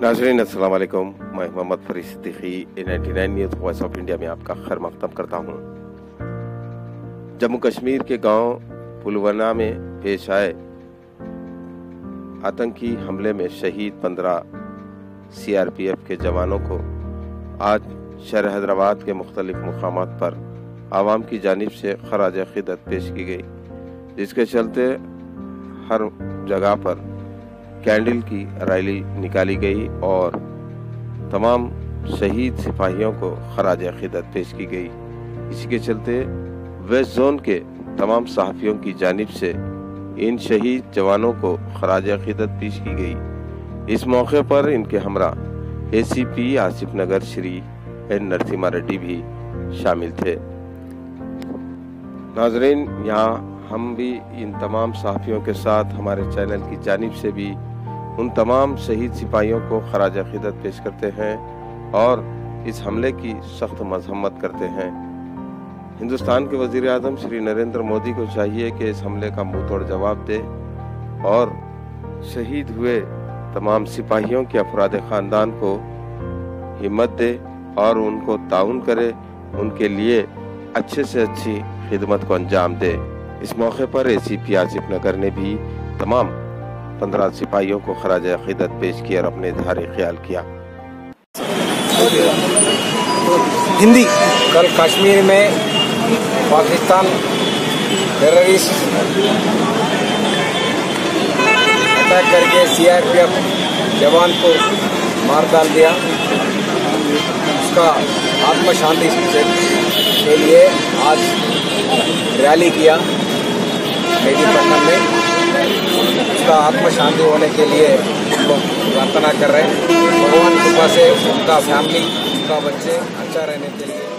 ناظرین، السلام علیکم۔ میں Muhammad Farid Siddiqui ninety nine news, Voice of India میں آپ کا خیر مقدم کرتا ہوں۔ جموں کشمیر کے گاؤں پلوانا میں پیش آئے آتنکی حملے میں شہید پندرہ سی آر پی ایف کے جوانوں کو۔ آج شہر حیدرآباد کے مختلف مقامات پر عوام کی جانب سے خراج عقیدت پیش کی گئی، جس کے چلتے ہر جگہ پر کینڈل کی ریلی نکالی گئی اور تمام شہید سپاہیوں کو خراج عقیدت پیش کی گئی۔ اسی کے چلتے ویسٹ زون کے تمام صحافیوں کی جانب سے ان شہید جوانوں کو خراج عقیدت پیش کی گئی۔ اس موقع پر ان کے ہمراہ A C P, Asif Nagar, Shri N Narasimha Reddy بھی شامل تھے۔ ناظرین، یہاں ہم بھی ان تمام صحافیوں کے ساتھ ہمارے چینل کی جانب سے بھی ان تمام شہید سپاہیوں کو خراج عقیدت پیش کرتے ہیں اور اس حملے کی سخت مذمت کرتے ہیں۔ ہندوستان کے وزیر اعظم شری نریندر مودی کو چاہیے کہ اس حملے کا منہ توڑ جواب دے اور شہید ہوئے تمام سپاہیوں کے افراد خاندان کو ہمت دے اور ان کو تعاون کرے، ان کے لیے اچھے سے اچھی خدمت کو انجام دے۔ اس موقع پر اے سی پی آصف نگر نے بھی تمام پندرہ سپاہیوں کو خراج عقیدت پیش کیا اور اپنے اظہار خیال کیا۔ ہندی۔ کل کشمیر میں پاکستان ٹیررسٹ اٹیک کر کے سی آر پی ایف جوان کو مار ڈال دیا۔ اس کا آتم شانتی کے لیے آج ریلی کیا۔ میری پٹنم میں۔ کا آتم شانتی ہونے کے لیے ہم لوگ پرارتھنا کر رہے ہیں۔ بھگوان کرپا سے ان کا فیملی ان کا بچے اچھا رہنے کے لیے۔